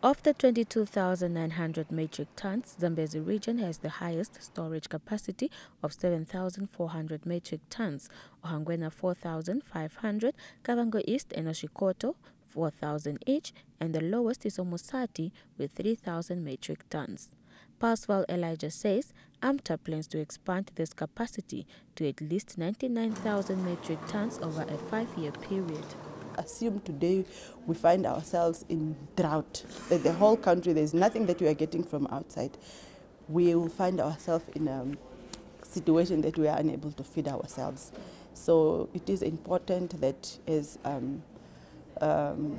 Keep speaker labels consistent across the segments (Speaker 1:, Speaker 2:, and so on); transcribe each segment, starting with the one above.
Speaker 1: Of the 22,900 metric tons, Zambezi region has the highest storage capacity of 7,400 metric tons, Ohangwena 4,500, Kavango East and Oshikoto 4,000 each, and the lowest is Omusati with 3,000 metric tons. Parsval Elijah says AMTA plans to expand this capacity to at least 99,000 metric tons over a five-year period
Speaker 2: assume today we find ourselves in drought, that the whole country, there's nothing that we are getting from outside, we will find ourselves in a situation that we are unable to feed ourselves. So it is important that as um, um,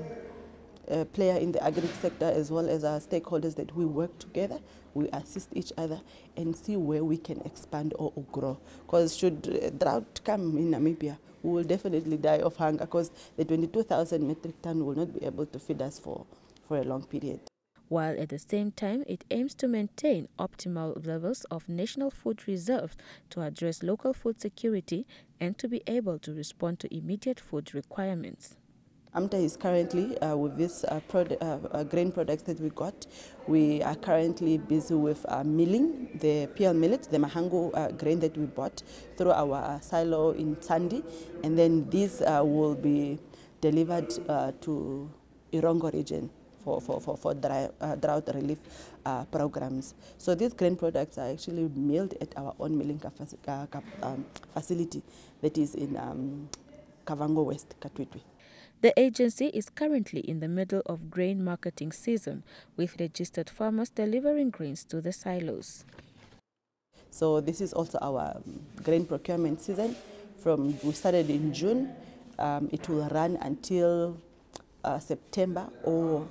Speaker 2: a player in the agri sector as well as our stakeholders that we work together, we assist each other and see where we can expand or, or grow. Because should drought come in Namibia, we will definitely die of hunger because the 22,000 metric ton will not be able to feed us for, for a long period.
Speaker 1: While at the same time, it aims to maintain optimal levels of national food reserves to address local food security and to be able to respond to immediate food requirements.
Speaker 2: AMTA is currently, uh, with this uh, uh, uh, grain products that we got, we are currently busy with uh, milling the pearl millet, the Mahangu uh, grain that we bought through our silo in Tsandi, and then these will be delivered to Erongo region for, for, for, for dry, drought relief programs. So these grain products are actually milled at our own milling um, facility that is in um, Kavango West, Katwitwi.
Speaker 1: The agency is currently in the middle of grain marketing season, with registered farmers delivering grains to the silos.
Speaker 2: So this is also our um, grain procurement season. From we started in June, um, it will run until uh, September or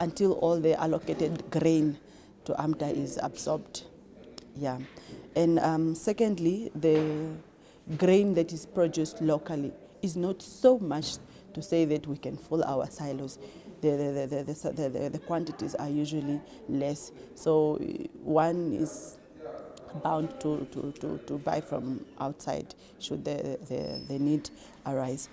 Speaker 2: until all the allocated grain to AMTA is absorbed. Yeah, and um, secondly, the grain that is produced locally is not so much to say that we can fill our silos. The, the, the, the, the, quantities are usually less. So uh, one is bound to, to, to, to buy from outside should the, the, the need arise.